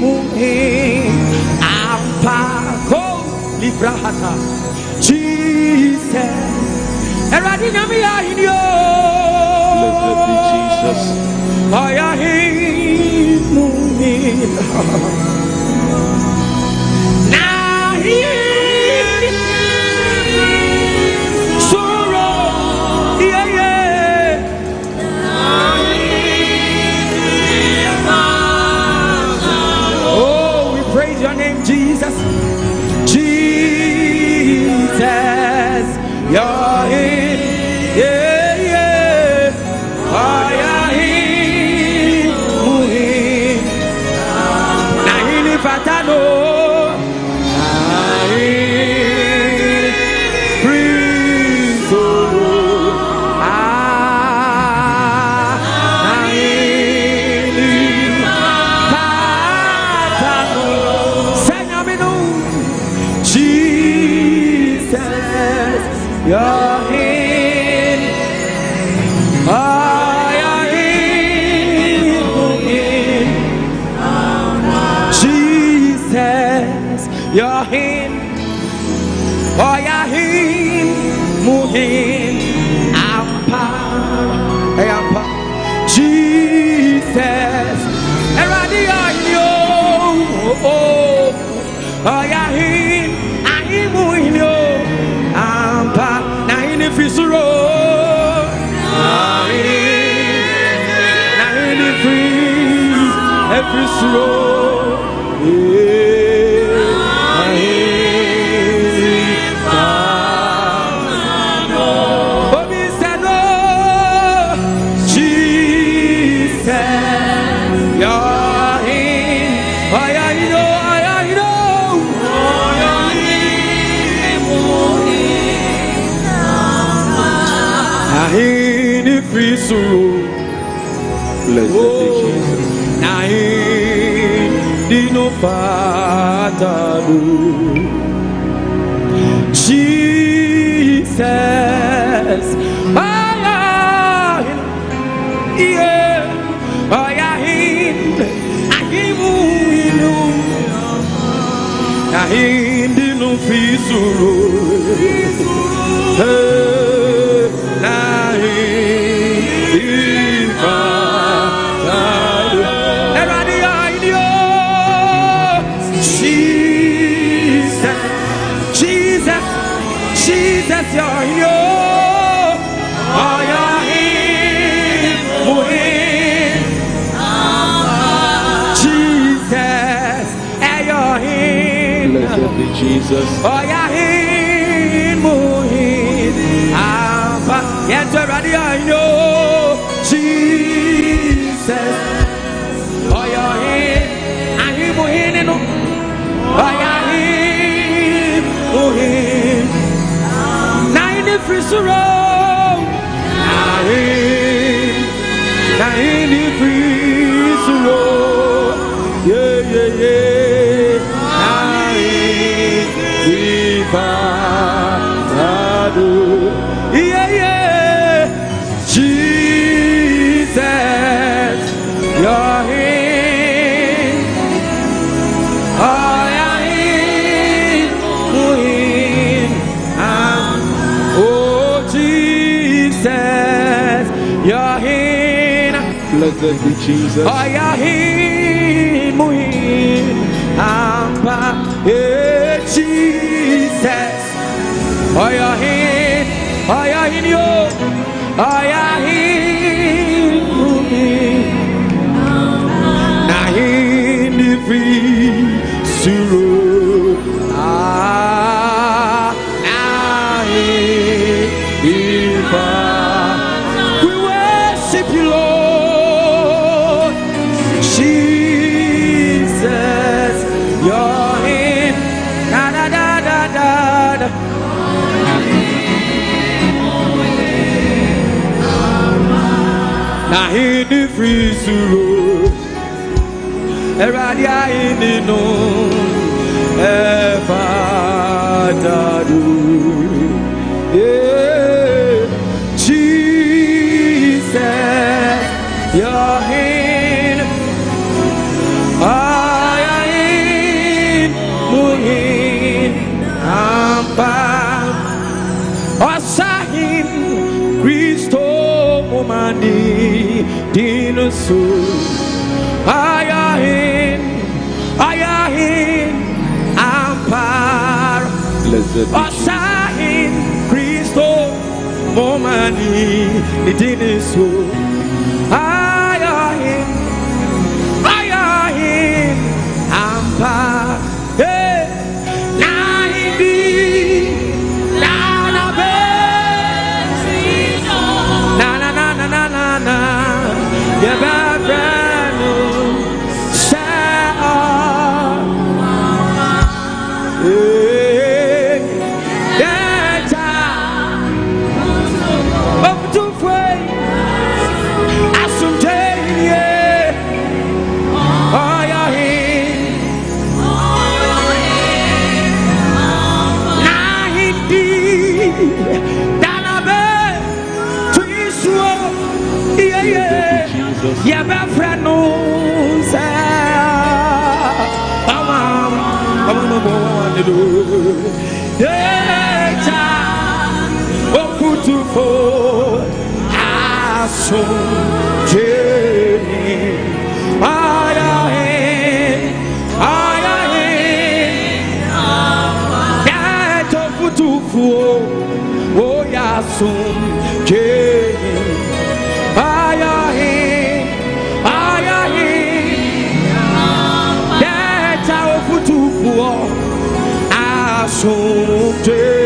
morrer. Apagou, Jesus. Eradi. Blessed be Jesus. Na. says, Your Thank you, Jesus. I am you're in, oh, you're in ɛfiri suro ɛwurade ayini no ɛfata do. Yeah. redeem soul. Ayahin, Ayahin, Ampar, Osahin, Christo, Momani, redeem soul. yɛbɛfrɛ no sɛ Deja okutufo aso jeni. Aya he aya he. Deja okutufo oya so jeni. day.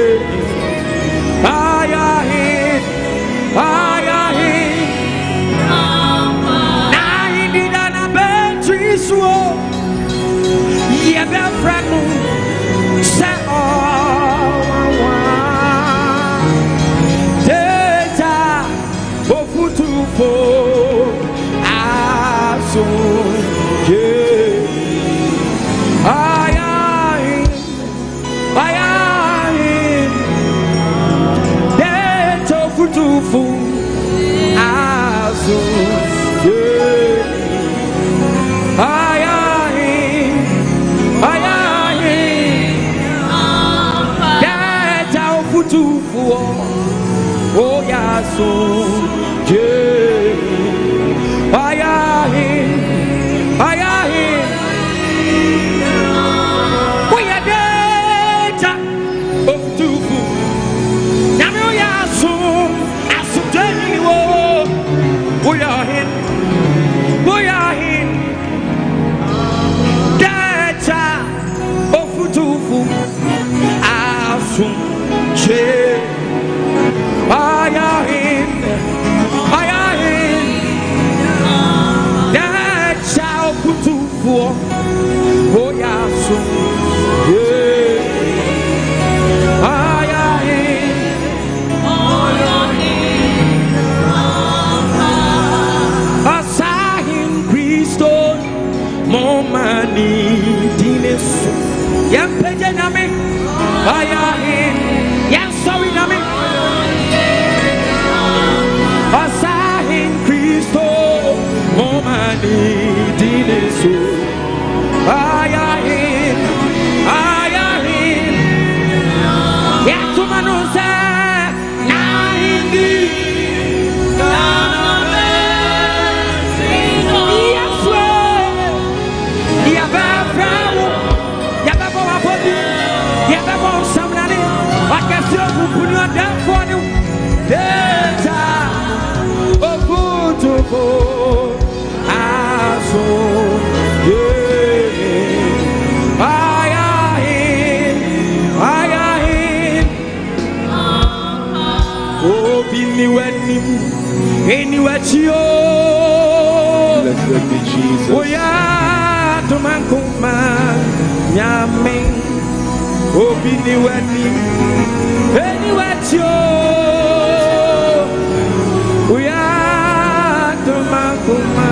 obi ni w'anim eni w'akyi o oya toma nkuma nyame obi ni w'anim eni w'akyi o oya toma nkuma.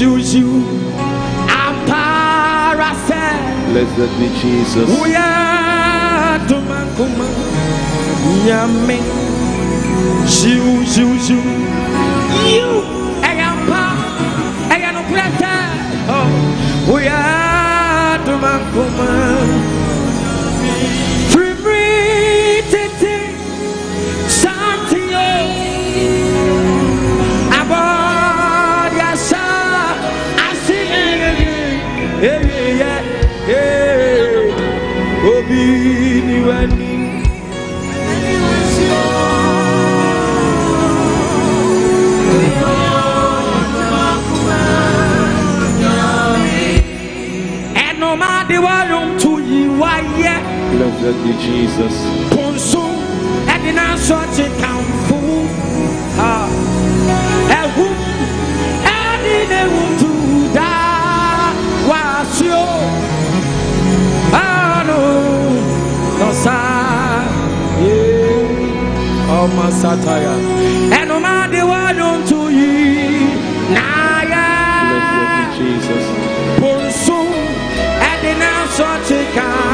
Ziu, ziu. Amparase. Blessed be Jesus. Dumakuma. Nyame. Ziu, ziu, ziu. You. Blessed be Jesus. Ponso ɛde n'asɔ te kanfo ha. Ɛhum ɛde n'ewu tu daa w'asuo ano nɔsa ye ɔma sataya ɛnuma de wa donto yi n'ayɛ Blessed be Jesus. ɛde n'asɔ te kanfo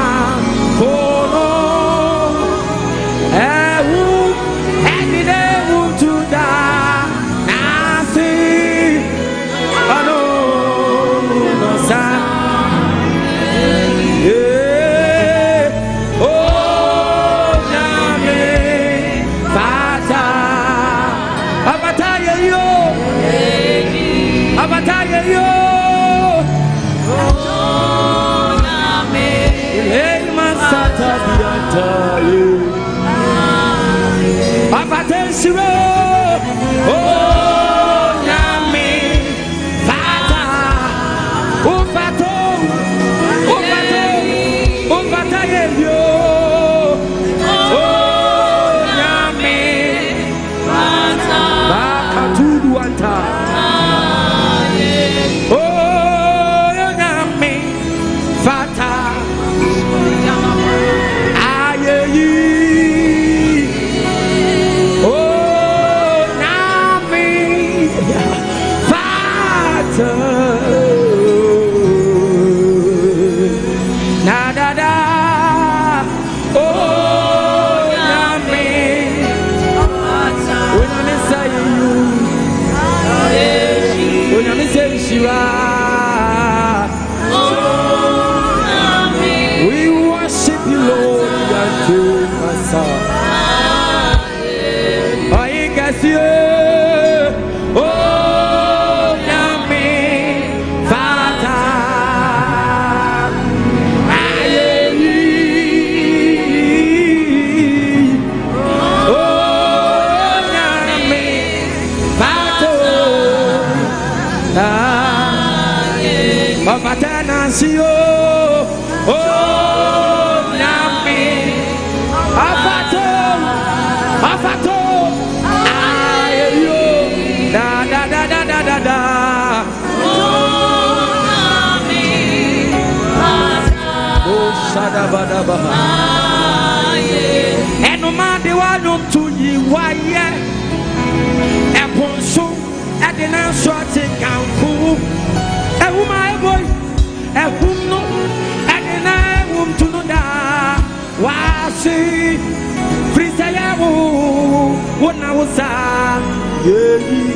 yɛyi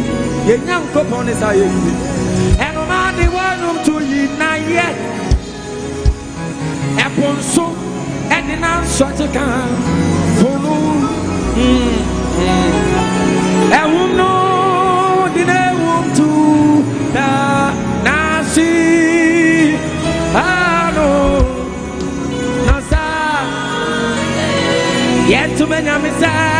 yɛn nyankopɔn ne saa yɛyi ɛnoma de wɔnom to yi na yɛ ɛpo nso ɛde na nsɔkye ka funu ɛwom no de na ewom to na naasi ano na saa yɛntoma nyame saa.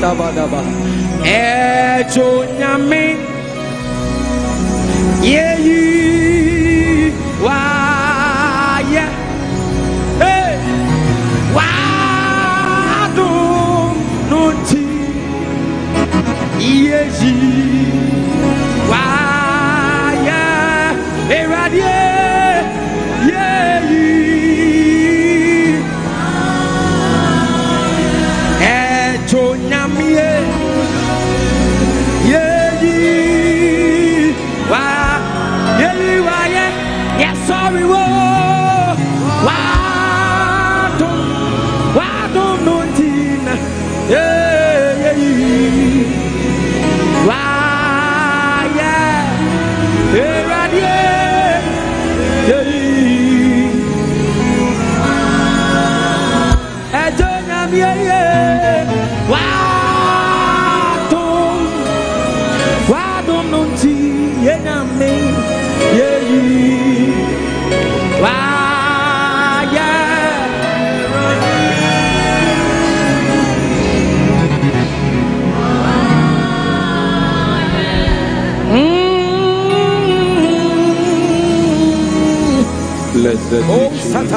dabadabadaba ẹ̀ẹ́dọ̀ nyàmé yéyí wáyé wàá dùn nù tí. Yéyí.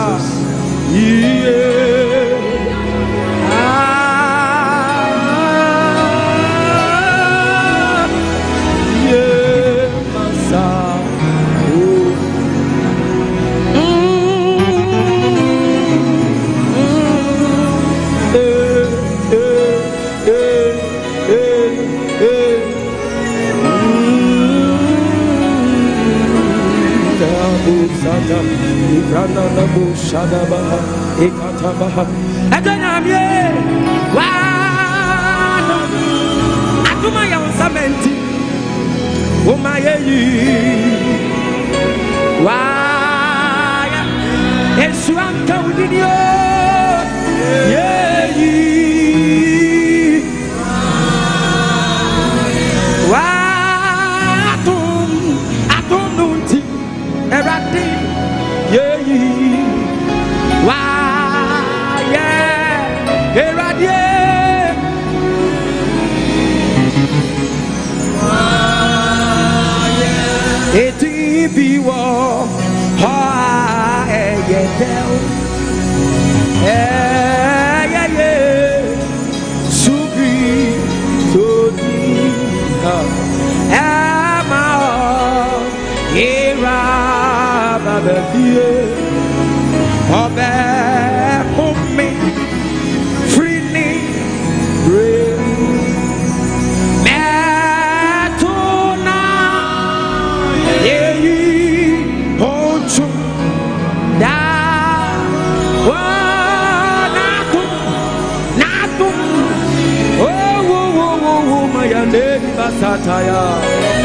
Jesus. Yeah. Rana Nabu Shadabaha Ekatabaha. Adanamye wa. Atuma Yansamenti Umayeyi. Waya Esuanta Udinio Yeah eti bi. 他呀。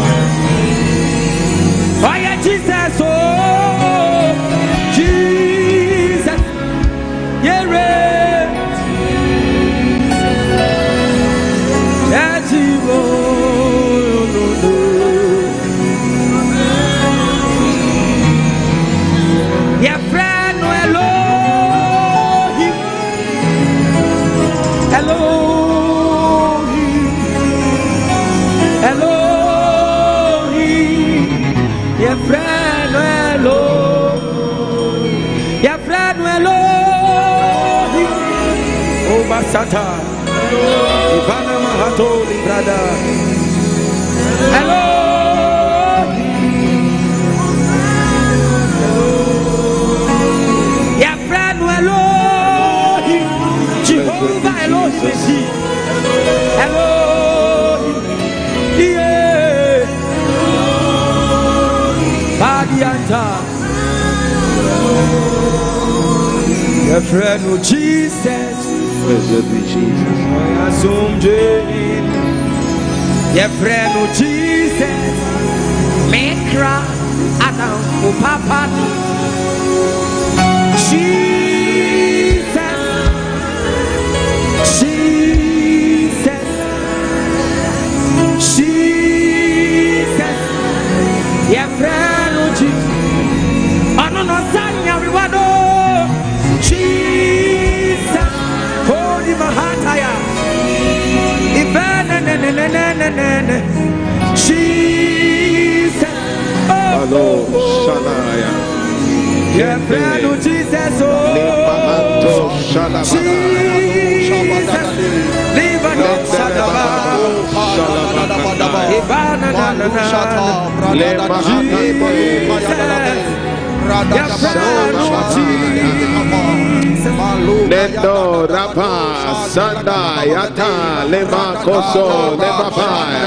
Masata. Ivana Mahato, Librada. Elohim. Yeah, friend, no, Elohim. Jehovah Elohim is he. Elohim. Yeah. Badianta. Your friend, Jesus. Blessed be Jesus. Your friend, oh Jesus. Mekra Adam, oh Papa. Jesus. Jesus. Jesus. Your friend, oh Jesus. Ano no Ne ne ne ne ne ne. Jesus. Oh, friend, oh Jesus. Oh. Jesus. Live on the Sadaba. Ibana na na na. Your friend, oh Jesus. Nendo Rapa Sanda Yata Lema Koso Lema Baya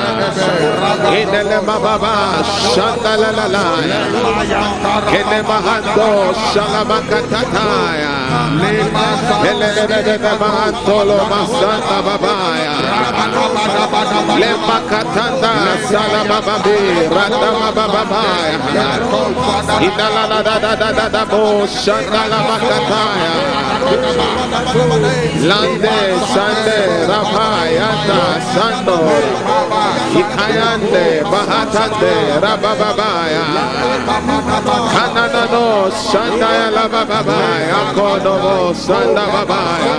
Ine Lema Baba Shanda La La La Kene Mahando Shalamaka Tataya Ele Ele Mahantolo Masanda Babaya Lema Katanda Salamababi Randa Babaya Ina La La Da Da Da Da Da Lande, Sande, Rapayata, Sando, Ikayande, Bahatande, Rabababaya, Kananano, Sandaya, Labababaya, Kodovo, Sanda Babaya,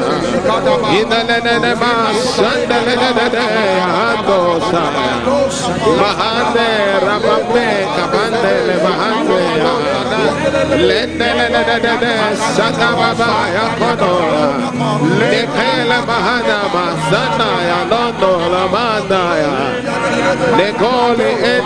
Inanenema, Sandanene, Ando Saya, Bahande, Rabambe, Kabande, Bahande, Lende, Sanda Babaya, Kodola, Lekele Mahana, Masana, Yalondo, Lamandaya, Lekoli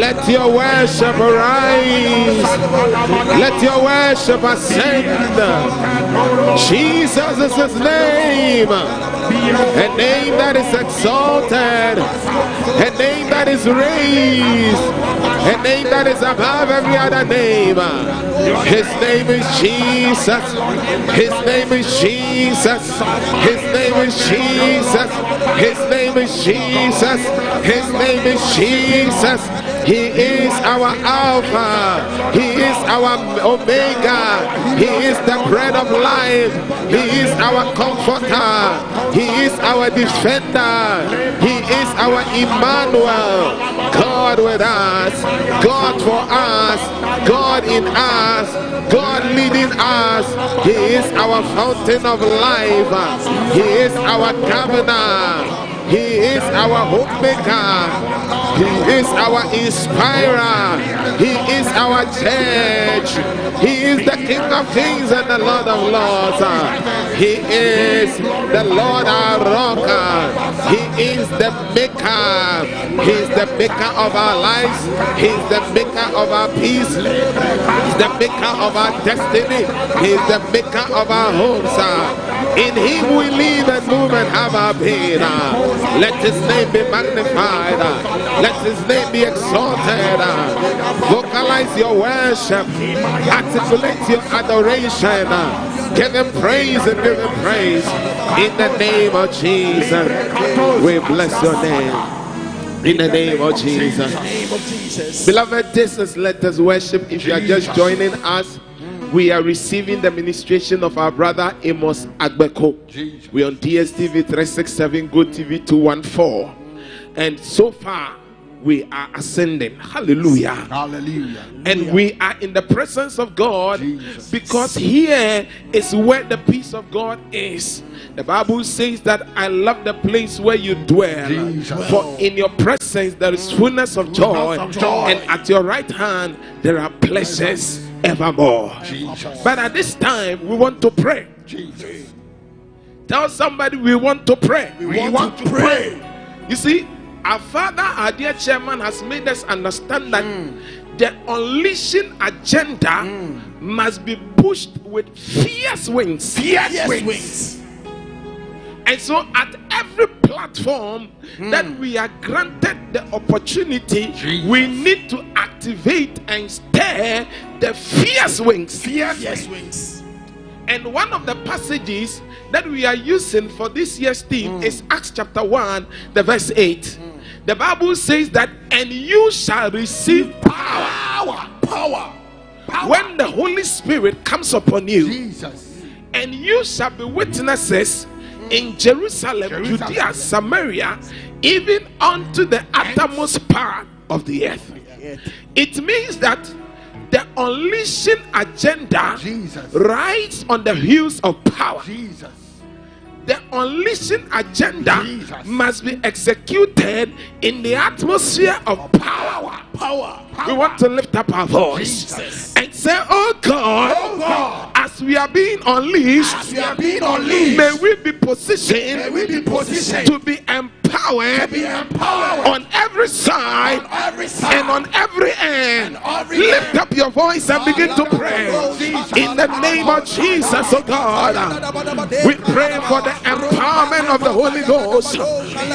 Let your worship arise. Let your worship ascend. Jesus is his name. A name that is exalted. A name that is raised. A name that is above every other name. His name is Jesus. His name is Jesus. His name is Jesus. His name is Jesus. His name is Jesus. He is our Alpha. He is our Omega. He is the bread of life. He is our comforter. He is our defender. He is our Emmanuel. God with us. God for us. God in us, God leading us. He is our fountain of life. He is our governor. He is our hope maker. He is our inspirer. He is our church. He is the King of kings and the Lord of lords. He is the Lord our rock. He is the maker. He is the maker of our lives. He is the maker of our peace. He is the maker of our destiny. He is the maker of our homes. In him we live and move and have our being. Let his name be magnified. Let his name be exalted. Vocalize your worship. Articulate your adoration. Give him praise and give him praise. In the name of Jesus. We bless your name. In the name of Jesus. Beloved, this is Let Us Worship. If you are just joining us, we are receiving the ministration of our brother Amos Agbeko. We are on DSTV 367, Go TV 214. And so far, we are ascending. Hallelujah. Hallelujah. And we are in the presence of God Jesus. because here is where the peace of God is. The Bible says that I love the place where you dwell. Jesus. For in your presence there is fullness of joy, of joy. and at your right hand there are pleasures evermore. Jesus. But at this time we want to pray. Jesus. Tell somebody we want to pray. We want to pray. You see, our father, our dear chairman, has made us understand that hmm. the unleashing agenda hmm. must be pushed with fierce wings. Fierce wings. And so, at every platform hmm. that we are granted the opportunity, Jesus. we need to activate and stir the fierce wings. Fierce wings. And one of the passages that we are using for this year's theme hmm. is Acts chapter 1, the verse 8. Hmm. The Bible says that, and you shall receive power Power. Power. Power. when the Holy Spirit comes upon you, Jesus. and you shall be witnesses in Jerusalem, Jerusalem. Judea, Samaria, even unto the uttermost part of the earth. It means that the unleashing agenda Jesus. rides on the heels of power. Jesus. The unleashing agenda Jesus. must be executed in the atmosphere of power. Power. We want to lift up our voice Jesus. and say, Oh God, Oh God. as we are being unleashed, As we are being unleashed. may we be positioned May we be positioned to be empowered be empowered on every side on every side and on every end. And every Lift end. up your voice and begin to pray. Oh, In the name of Jesus, oh God, we pray for the empowerment of the Holy Ghost.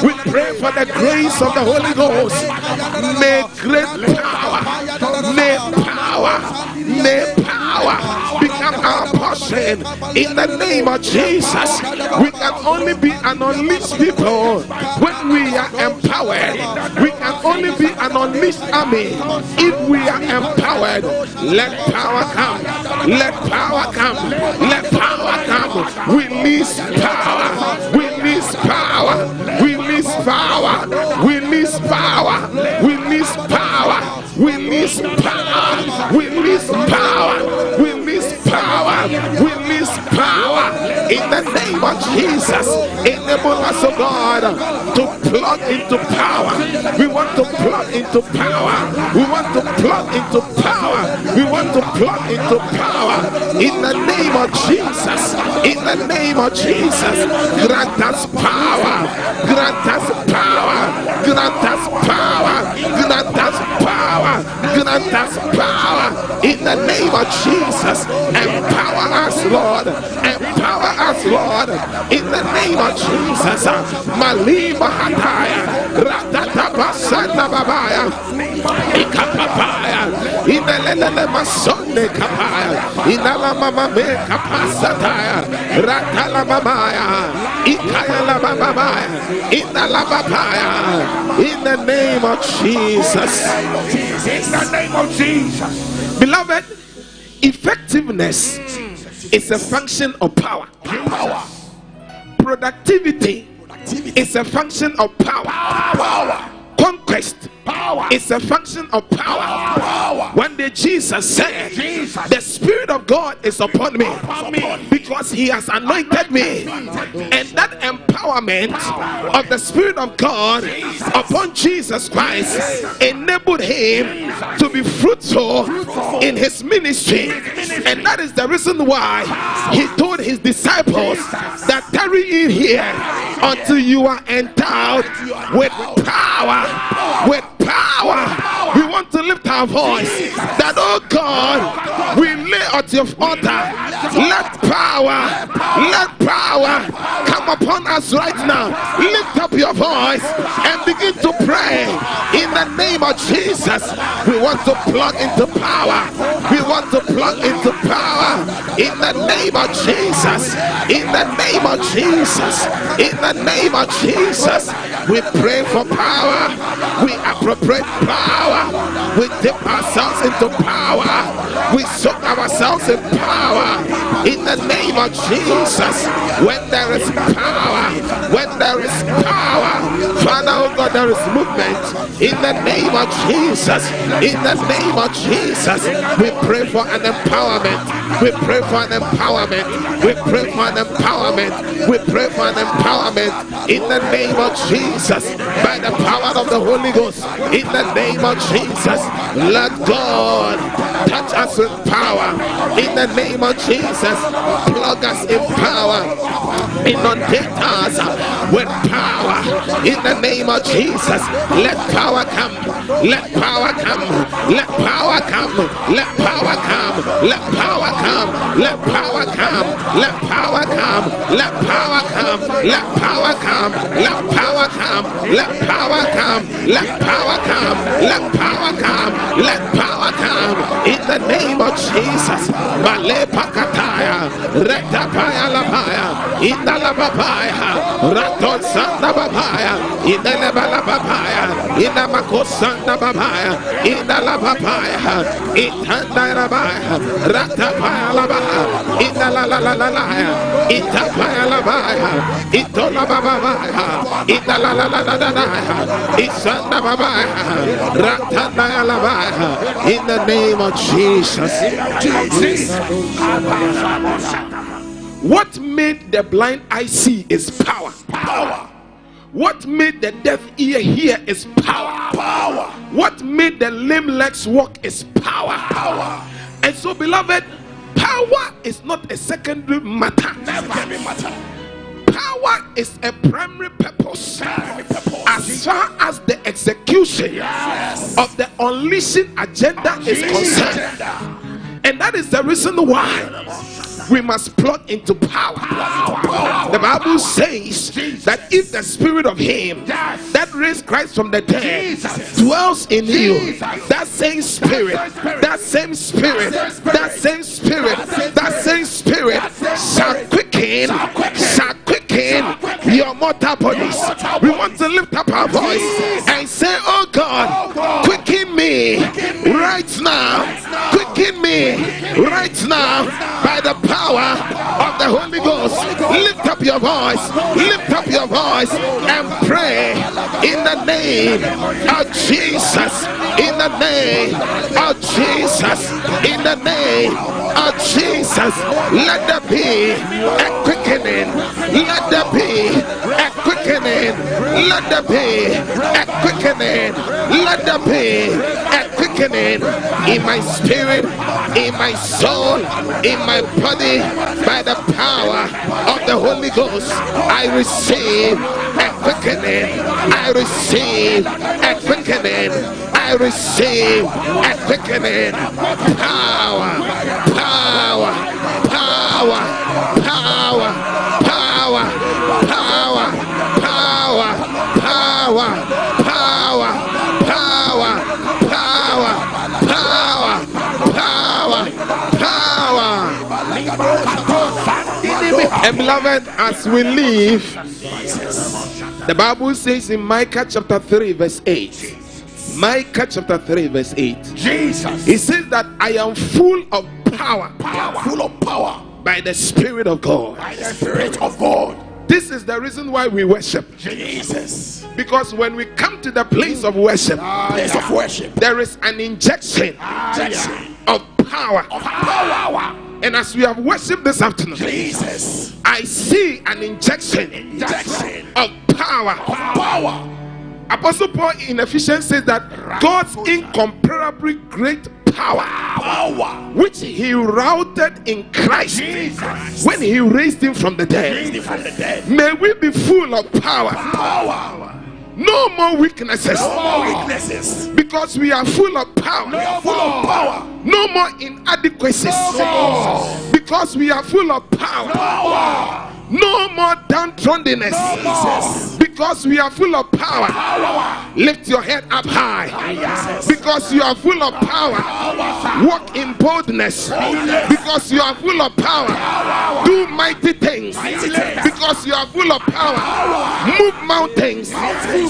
We pray for the grace of the Holy Ghost. May great power, may power, may power our. In the name of Jesus, we can only be an unleashed people when we are empowered. We can only be an unleashed army if we are empowered. Let power come. Let power come. Let power come. Power. Release power. Release power. Release power. Release power. Release power. Release power. Release power. We in the name of Jesus, enable us, oh God, to plug into power. We want to plug into power. We want to plug into power. We want to plug into power. In the name of Jesus. In the name of Jesus. Grant us power. Grant us power. Grant us power. Grant us power. Grant us power. In the name of Jesus. Empower us, Lord. Empower us, Lord. In the name of Jesus. Uh, Malima Hataya. Ratatapasana Babaya. Ikapapaya. Inelele Masonde Kapaya. Inala Mama Me Kapasataya. Ratala Babaya. Ikayala Babaya. Inala Babaya. In the name of Jesus. In the name of Jesus. Beloved, effectiveness is a function of power. Power. Productivity Productivity. is a function of power. Power. Conquest Power. It's a function of power. Power. One day Jesus said, Jesus. The Spirit of God is upon me Upon me. because He has anointed me. And that empowerment of the Spirit of God upon Jesus Christ enabled Him to be fruitful in His ministry. And that is the reason why He told His disciples that tarry ye here until you are endowed with power. With power. We want to lift our voice that, oh God, we lay at your altar. Let power, let power come upon us right now. Lift up your voice and begin to pray in the name of Jesus. We want to plug into power. We want to plug into power in the name of Jesus. In the name of Jesus. In the name of Jesus. We pray for power. We appropriate power. We dip ourselves into power. We soak ourselves in power. In the name of Jesus. When there is power, when there is power, Father, oh God, there is movement. In the name of Jesus. In the name of Jesus. We pray for an empowerment. We pray for an empowerment. We pray for an empowerment. We pray for an empowerment. In the name of Jesus. By the power of the Holy Ghost. In the name of Jesus. Let God touch us with power. In the name of Jesus. Plug us in power. Inundate us with power. In the name of Jesus. Let power come. Let power come. Let power come. Let power come. Let power come. Let power come. Let power come. Let power come. Let power come. Let power come. Let power come. Let power power come. Let power come. Let power come. In the name of Jesus. Male pakataya. Retapaya labaya. Indalababaya. Raton sanda babaya. Indalabalababaya. Indamako sanda babaya. Indalababaya. Itandarabaya. Ratapaya labaya. Indalalalaya. Itapaya labaya. Itolababaya. Indalalalaya. Isanda babaya. In the name of Jesus. Jesus. What made the blind eye see is power. Power. What made the deaf ear hear is power. Power. What made the lame legs walk is power. Power. And so, beloved, power is not a secondary matter. Never matter. Power is a primary purpose. As far as the execution of the unleashing agenda is concerned. And that is the reason why we must plug into power. The Bible says that if the spirit of him Yes. that raised Christ from the dead Jesus. dwells in you, that same spirit, that same spirit, that same spirit, that same spirit shall quicken, shall quicken your mortal bodies. We want to lift up our voice and say, Oh God, quicken me right now, right now by the power of the Holy Ghost. Lift up your voice, lift up your voice and pray in the name of Jesus. In the name of Jesus. In the name of Jesus. Let there be a quickening. Let there be a quickening. Let there be a quickening. Let there be a quickening in my spirit, in my soul, in my body by the power of the Holy Ghost. I receive a. I receive a. I receive a quickening. Power, power, power, power, power, power, power, power, power, power, power, power, power. And beloved, as we leave, the Bible says in Micah chapter 3, verse 8. Micah chapter 3, verse 8. Jesus. He says that I am full of power Power. Full of power. by the Spirit of God. By the Spirit of God. This is the reason why we worship. Jesus. Because when we come to the place of worship, ah, Place of worship. there is an injection ah, Injection of power. of power. And as we have worshipped this afternoon, Jesus. I see an injection Injection of power. of power. Apostle Paul in Ephesians says that God's incomparably great power, Power. which he routed in Christ Jesus. when he raised him from the dead. from the dead. May we be full of power. Power. No more weaknesses. No more weaknesses. Because we are full of power. We are full of power. No more inadequacies. Jesus. Because we are full of power. Power. No more downtroddenness. Jesus. Because we are full of power. Lift your head up high. Because you are full of power. Walk in boldness. Because you are full of power. Do mighty things. Because you are full of power. Move mountains.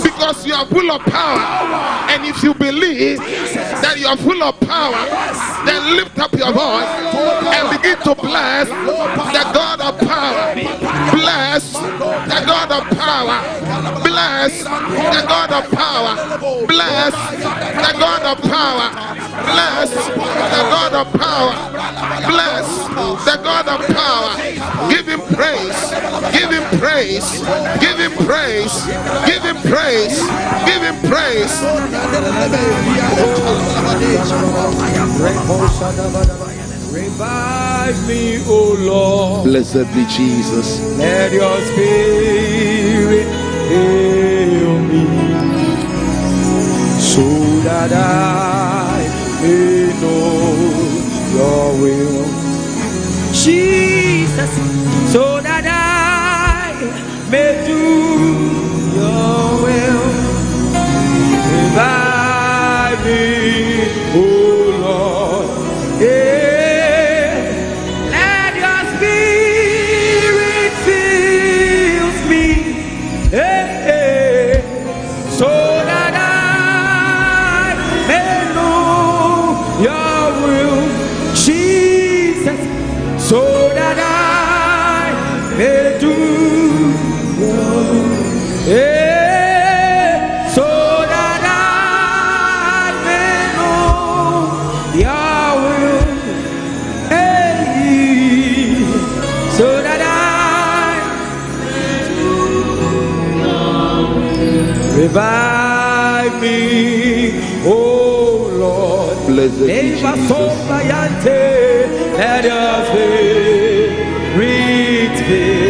Because you are full of power. And if you believe that you are full of power, then lift up your voice and begin to bless the God of power. Bless the God of power. Bless the God of power. Bless the God of power. Bless the God of power. Bless the God of power. Give him praise. Give him praise. Give him praise. Give him praise. Give him praise. Revive me, O Lord. Blessed be Jesus. Let your spirit so that I may know your will. Jesus, so that I may do your Lord. Blessed be Eva Jesus. sopa yante, let us read Yeah,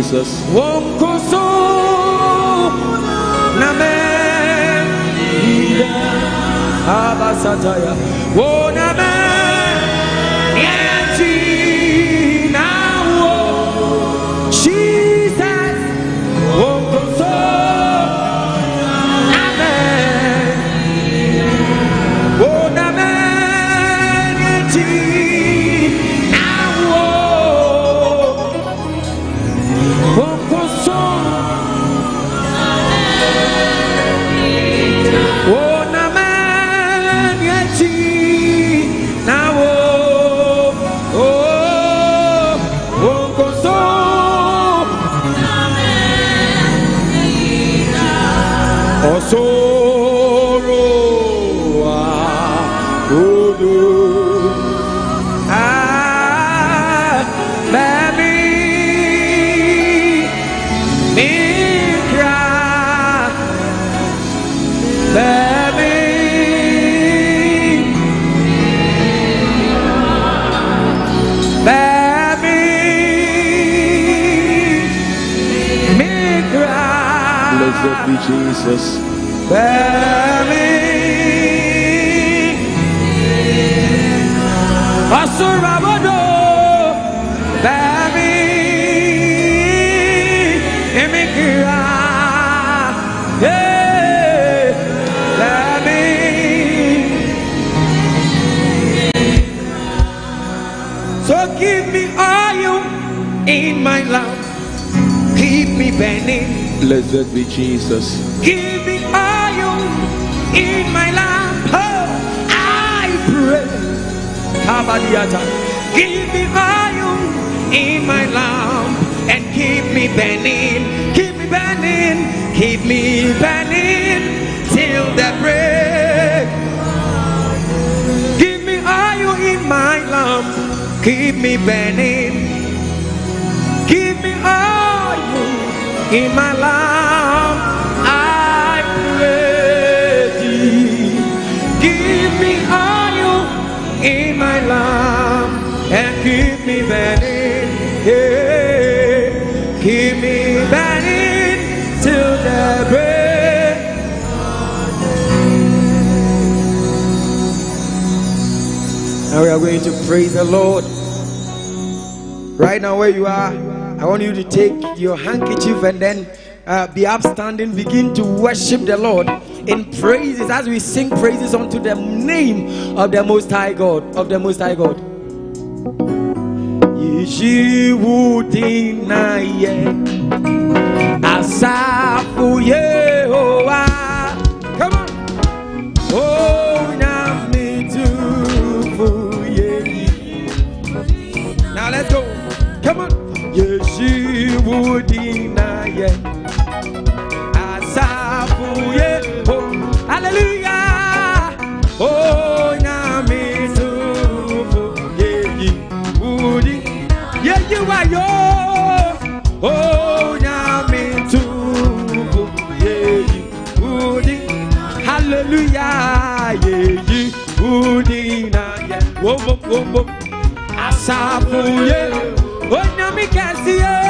Jesus. Wonkoso Keep me burning till the break. Give me oil in my lamp. Keep me burning. Give me oil in my lamp. I pray thee. Give me oil in my lamp and keep me burning. Yeah. Keep me Now we are going to praise the Lord. Right now, where you are, I want you to take your handkerchief and then uh, be upstanding. Begin to worship the Lord in praises as we sing praises unto the name of the Most High God. Of the Most High God. Udina ye Asafu ye oh Hallelujah. Oh Nyame Sufo ye ye Udi ye ye wa yo. Oh Nyame Sufo ye ye Udi Hallelujah ye ye Udina ye Wo wo wo. Asafu ye. Oh Nyame Kasiye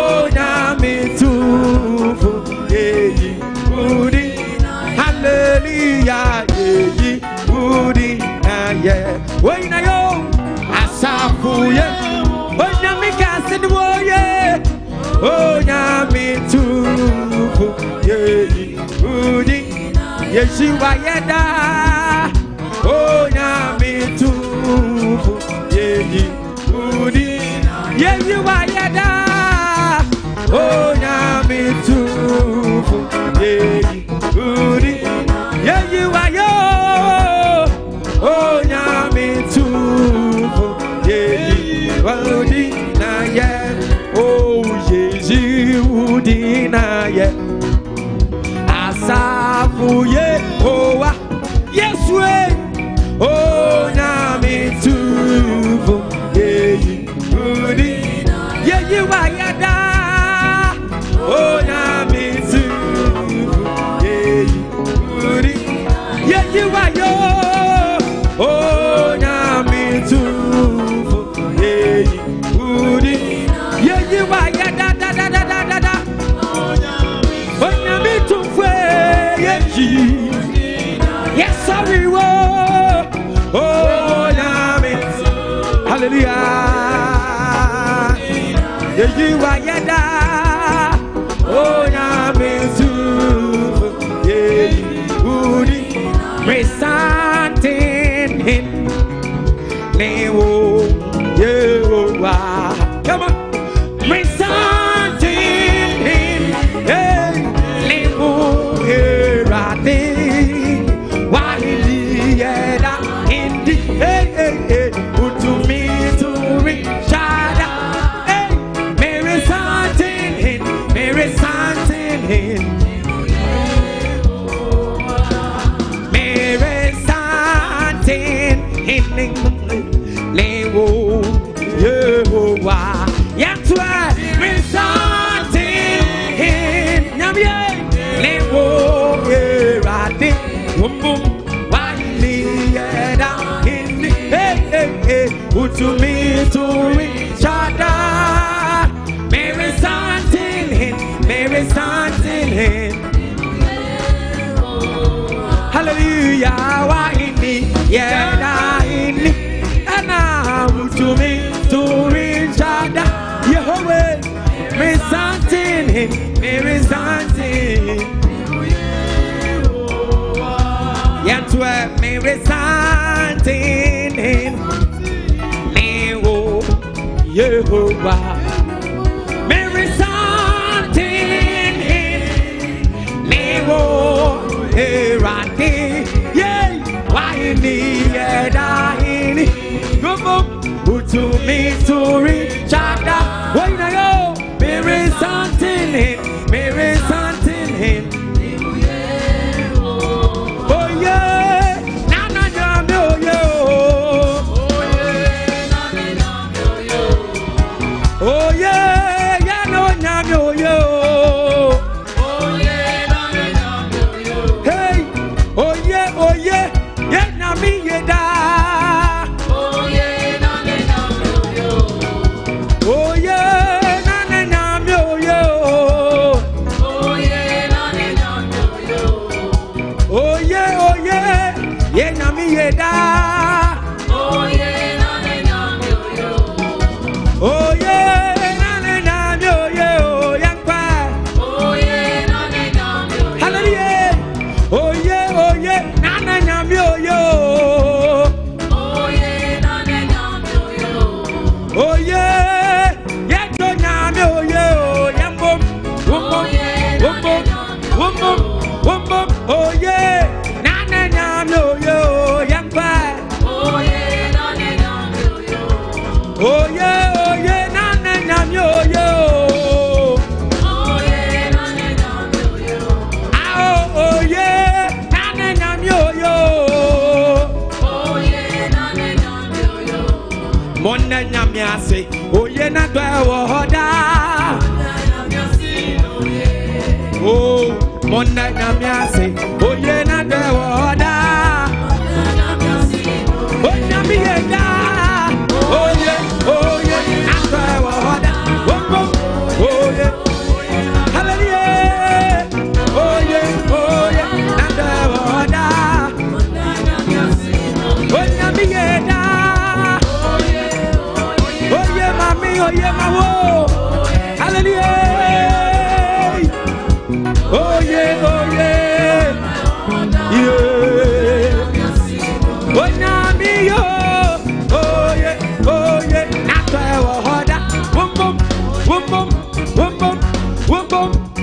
onyame tufo yeyi udi yeshua yeda onyame tufo yeyi udi yeshua yeda onyame tufo yeji.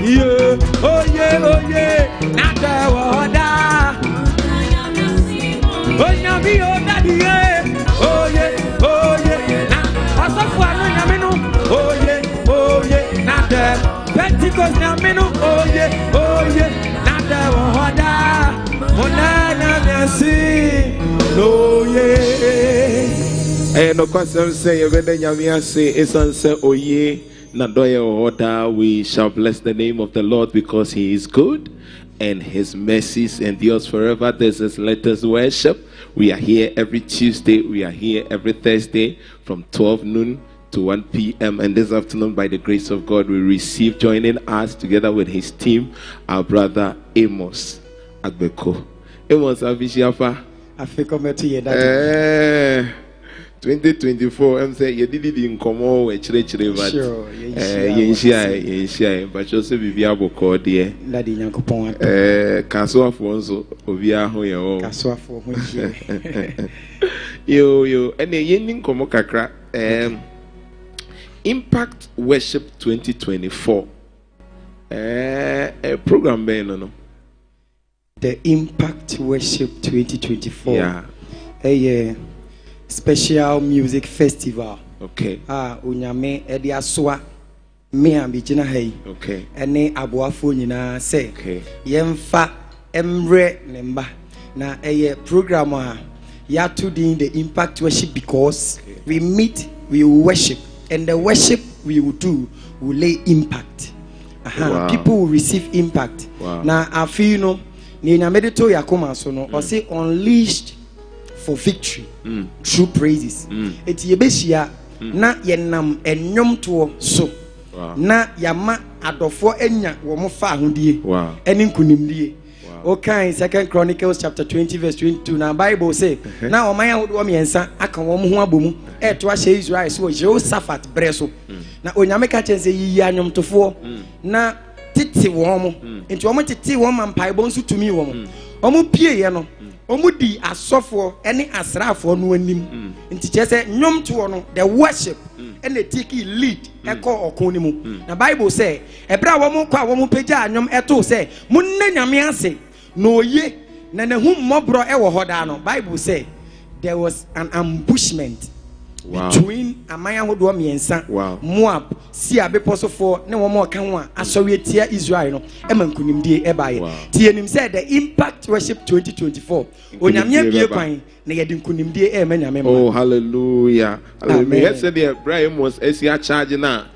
yeah, oh iye oye oye n'atẹwọ dá. Onyami o dadi ye oye oye na ọsọfọ anu nyami nu oye oye n'atẹ pentikos nyami nu oye oye n'atẹwọ dá. Mo dá nyami asi lóye. Ẹ̀yẹ̀ nọ̀kọ́ sẹ́m sẹ́yìn ẹ̀bẹ̀ dẹ́ nyami ase ẹ̀sán oh oyè. Wɔ hɔ we shall bless the name of the lord because he is good and his mercies endures forever this is let us worship we are here every tuesday we are here every thursday from 12 noon to 1 p.m. And this afternoon, by the grace of God, we receive joining us together with his team, our brother Amos Agbeko. Amos Abishiafa. Yɛ dade. Eh, 2024 ɛm sɛ yɛdedidi nkɔmmɔ wɔ akyirɛkyirɛ but Sure, yɛnhyia eh, wɔ yɛnhyia ase. yɛnhyia mpakyɛw sɛ biribi abɔkɔɔ deɛ Dade Nyankopɔn atɔ. Eh, kasoafoɔ nso obiara ho yɛ wɔ Kasoafoɔ ho hyia. yo yo ɛnna yɛnni nkɔmmɔ kakra um, impact worship 2024 eh, eh, program bɛn no no The Impact Worship 2024. yeah Ɛyɛ special music festival. Okay. A Onyame ɛde asoa me a megyina ha yi okay ɛne aboafoɔ nyinaa sɛ okay. Yɛmfa mmerɛ ne mba na ɛyɛ program a yɛato din the impact worship because we meet we worship and the worship we will do will lay impact. Aha, Wow. people will receive impact. Wow. na afei no nea nyame de to yɛ akoma so no ɔse unleashed for victory. Through praises. Eti yɛbɛhyia na yɛnam ɛnnwomtoɔ so. Na yɛama adɔfoɔ anya wɔn fa ahodie ɛne nkonimdie wokan second chronicles chapter 20 verse 22 na bible sɛ na ɔman ahodoɔ mmiɛnsa aka wɔn ho abɔ mu ɛɛto ahyɛ israel wɔ jehoshaphat berɛ so. Na onyame ka kyerɛ sɛ yiyi anwomtofoɔ na tete wɔn mo nti wɔn tete wɔn ma mpaebɔ nso tumi wɔ mo wɔn pieeɛ no wɔn di asɔfoɔ ɛne asraafoɔ no anim nti kyerɛ sɛ nnwomtoɔ no the worship ɛna etiki lead ɛkɔ ɔko no mu na bible sɛ ɛberɛ a wɔn kɔ a wɔn pagya nnwom ɛto sɛ mo nne nyame ase na oye na n'ahu mmɔborɔ ɛwɔ hɔ daa no. Bible sɛ there was an ambushment Wow. between aman ahodoɔ mmiɛnsa Wow. moab sia bepɔ sofoɔ ne wɔn a ɔka ho a asɔre atia israel no ɛma nkonimdie ɛbaeɛ Wow. nti yɛnim sɛ the impact worship 2024 onyame Nkonimdie abie bɛba. kwan na yɛde nkonimdie ɛɛma nyame ma Oh, hallelujah. Hallelujah. Yɛ sɛdeɛ Brian was asi akyagye no a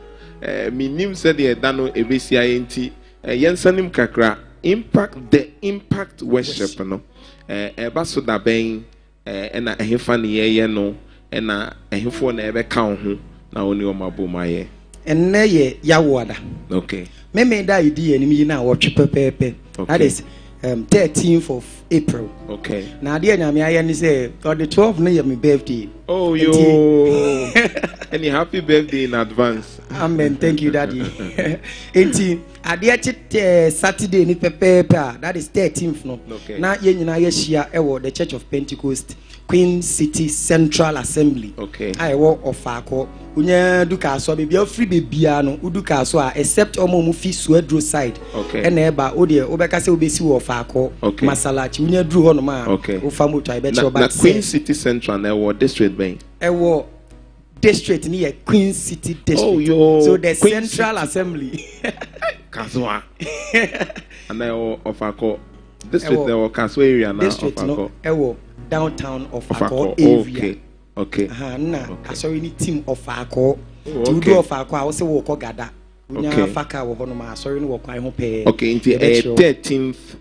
eh, menim sɛdeɛ ɛda no ɛbɛsi ayɛ nti eh, yɛnsanim kakra impact the impact worship no eh, ɛba so da bɛn eh, ɛna ɛhefa ne yɛyɛ no ɛna ɛhefoɔ na ɛbɛka wo ho na wo ne ɔma bom ayɛ. Ɛnnɛ yɛ yawoada okay meme da a yɛdi yɛn anim yi no a wɔtwe pɛpɛɛpɛ. That Okay. is um, 13th of april. Okay na adeɛ nyame ayɛ ne sɛ ɔde 12 no yɛ me birthday. Oh yo. Any happy birthday in advance. Amen. Thank you daddy. Nti adeɛ kye eh, saturday ni pɛpɛɛpɛ a that is 13th no. Okay. na yɛn nyinaa yɛahyia ɛwɔ the church of pentecost queen city central assembly. Okay. a ɛwɔ ɔfaakɔ. Wonya duka so a baabi a wofiri beebiara no woduka so a except ɔma ɔmo fi suaduro side Okay. ɛna ɛba wodeɛ wobɛka sɛ wobɛsi wɔ ɔfaakɔ. Okay. masalachi wonya duru hɔnom a Okay. wofa moto a na, yɛbɛkyerɛ na but queen sɛ city central na ɛwɔ district bɛn? Ɛwɔ district ni yɛ queen city district. Oh, yo, so the Queen central assembly. Kasoa. Ana ɛwɔ ɔfakɔ district Ɛwɔ- na ɛwɔ kasoa area na district ɔfakɔ no ɛwɔ downtown of ɔfakɔ akɔ area okay okay Aha, nna Okay. asɔre ne team of akɔ Oh, nti okay. wodu ɔfa akɔ a wosɛ wɔkɔ gada Okay. wonya faka wɔ hɔ nom a asɔre no wɔ kwan ho pɛɛ okay nti Yɛbɛkyerɛ ɛyɛ wo. thirteenth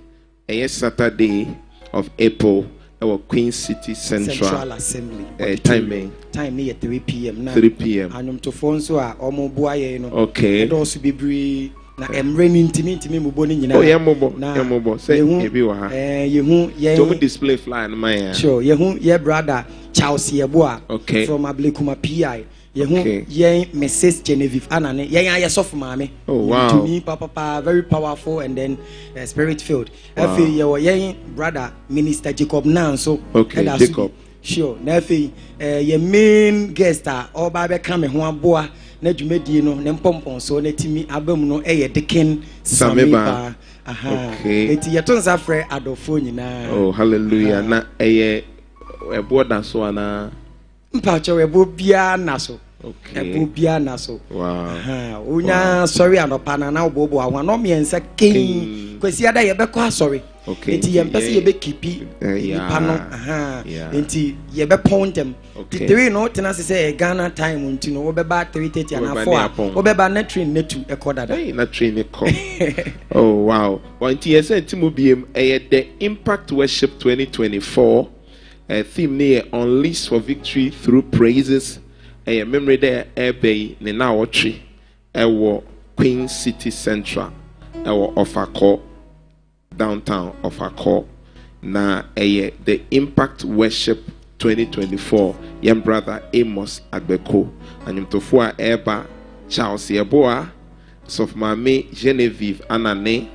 ɛyɛ saturday of april ɛwɔ queen city central, central assembly Eh, auditorium. time bɛn? time ne yɛ 3 pm na 3 p.m. anwomtofoɔ nso a ɔmo boa yɛn no Okay. ɛdɔɔso bebree na mmerɛ no ntimi ntimi mmobɔ no nyinaa. Sɛ ebi wɔ ha. eh, yɛhu nti wɔn yɛn display flyer no ma yɛn sure yɛhu yɛ brother charles yɛboa Okay. from ablekuma pi yɛhu Okay. yɛn mrs genevieve anane yɛn a yɛsɔfo maame Oh, wow. tumi papapa very powerful and then uh, spirit filled Wow. afei yɛwɔ yɛn brother minister jacob nan so Okay, Jacob. sure na afei uh, yɛ main guest a ɔba bɛka me ho aboa na dwumadie no ne mpɔmpɔnsoɔ no atumi aba mu no ɛyɛ dikin Sameba. eti yɛto nsa frɛ adɔfoɔ nyinaa. Oh hallelujah. Na ɛyɛ ɛboɔ da so anaa mpakyɛw ɛbɔ biara na so ɛbɔ biara na so. Wonya sɔre anɔpa na na wobɔbɔ ahoa na ɔmiɛnsa King. ken kwasi ada yɛbɛkɔ asɔre. Nti yɛmpɛ sɛ yɛbɛkipi Eh, nipa no. nti yɛbɛpɔn ntɛm. Nti three no wotena se sɛ ghana time nti no wobɛba three thirty ana four a wobɛba na train ne tu ɛkɔ dada. Na train ne kɔ. Oh wow. Wɔn ti yɛ sɛ nti mu biem ɛyɛ the impact worship 2024 uh, theme ne yɛ unleash for victory through praises ɛyɛ memory dɛ ɛɛbɛ yi ne na awɔtwe ɛwɔ queen city central ɛwɔ ɔfakɔ downtown ɔfakɔ na ɛyɛ the impact worship 2024 yɛn brother amos agbeko. Anyimtofo a ɛreba charles yɛboa sɔfomaame genevieve anane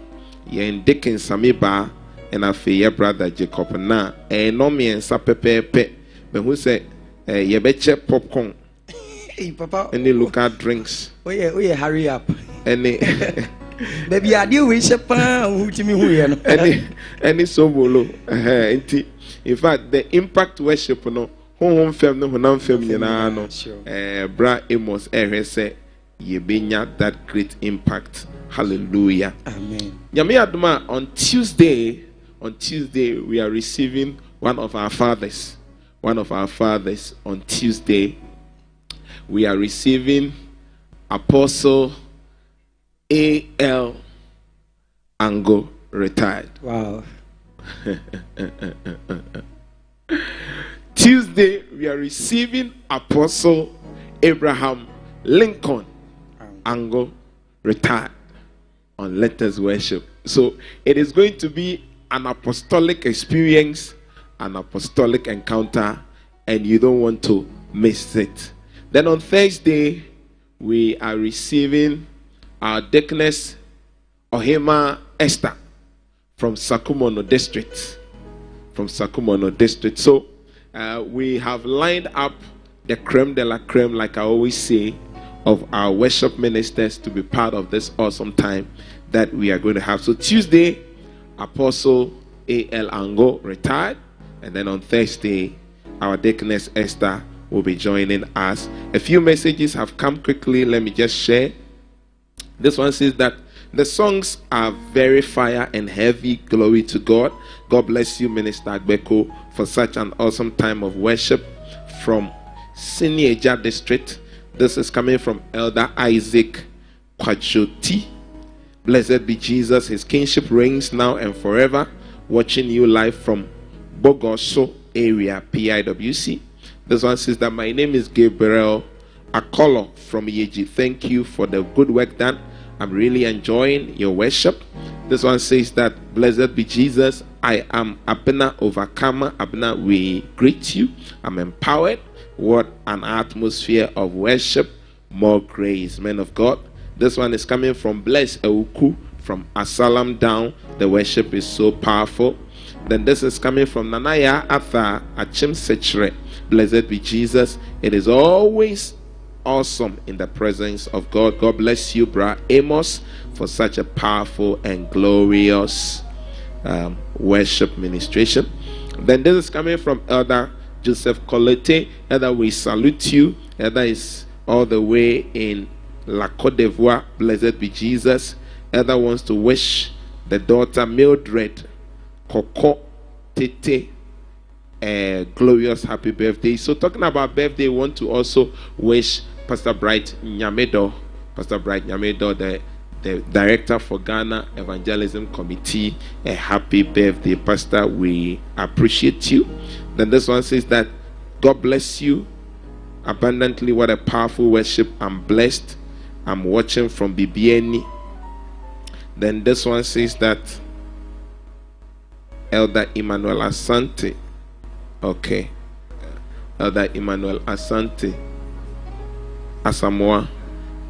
yɛn dickens samibaa ɛna afei yɛ brother jacob. Na ɛyɛ nnɔmmiɛnsa pɛpɛɛpɛ. Mehu sɛ ɛɛ yɛbɛkyɛ popcorn Hey, papa ne local drinks? Oh woyɛ woyɛ oh hurry up. Ɛne baabi adeɛ wei hyɛ paa a wohutumi huyɛ no ɛne ɛne sobolo. In fact the impact worship no honhom fam ne honam fam nyinaa no. Sure. ɛɛ bra amos ɛhwɛ sɛ yɛbɛnya that great impact. Hallelujah. amen. Nyame Adoma, on Tuesday, on Tuesday, we are receiving one of our fathers. One of our fathers on Tuesday. We are receiving Apostle A.L. Ango retired. wow Tuesday, we are receiving Apostle Abraham Lincoln Ango retired on Let Us Worship. So it is going to be an apostolic experience, an apostolic encounter, and you don't want to miss it. Then on Thursday, we are receiving our deaconess Ohima Esther from Sakumono district. From Sakumono district. So uh, we have lined up the creme de la creme, like I always say, of our worship ministers to be part of this awesome time that we are going to have. So Tuesday, Apostle A.L. Ango retired, and then on Thursday, our deaconess Esther will be joining us. A few messages have come quickly. Let me just share. This one says that the songs are very fire and heavy. Glory to God. God bless you, Minister Agbeko, for such an awesome time of worship from Sinieja district. This is coming from Elder Isaac Kwajoti. Blessed be Jesus. His kingship reigns now and forever. Watching you live from Bogoso area, PIWC. This one says that my name is Gabriel Akolo from Yeji. Thank you for the good work done. I'm really enjoying your worship. This one says that blessed be Jesus. I am Abena Overcomer. Abena, we greet you. I'm empowered. What an atmosphere of worship. More grace, men of God. This one is coming from Bless Euku from Asalam down. The worship is so powerful. Then this is coming from Nanaya Atha Achim Sechre. Blessed be Jesus. It is always awesome in the presence of God. God bless you, Bra Amos, for such a powerful and glorious um, worship ministration. Then this is coming from Elder Joseph Colette. Elder, we salute you. Elder is all the way in La Cote d'Ivoire. Blessed be Jesus. Elder wants to wish the daughter Mildred Koko Tete a glorious happy birthday. So, talking about birthday, want to also wish Pastor Bright Nyamedo, Pastor Bright Nyamedo, the the director for Ghana Evangelism Committee, a happy birthday, Pastor. We appreciate you. Then this one says that God bless you abundantly. What a powerful worship. I'm blessed. I'm watching from BBN. Then this one says that Elder Emmanuel Asante. Okay. Elder Emmanuel Asante. Asamoah.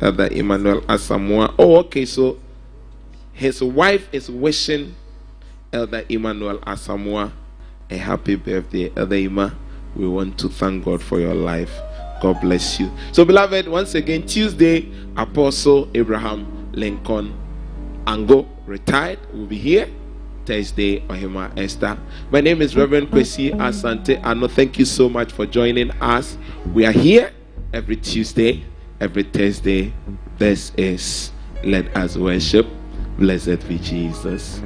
Elder Emmanuel Asamoah. Oh, okay. So his wife is wishing Elder Emmanuel Asamoah a happy birthday. Elder Emma, we want to thank God for your life. God bless you. So, beloved, once again, Tuesday, Apostle Abraham Lincoln Ango retired will be here. Thursday, Ohima Esther. My name is Reverend Kwesi Asante. Ano, thank you so much for joining us. We are here every Tuesday, every Thursday. This is Let Us Worship. Blessed be Jesus.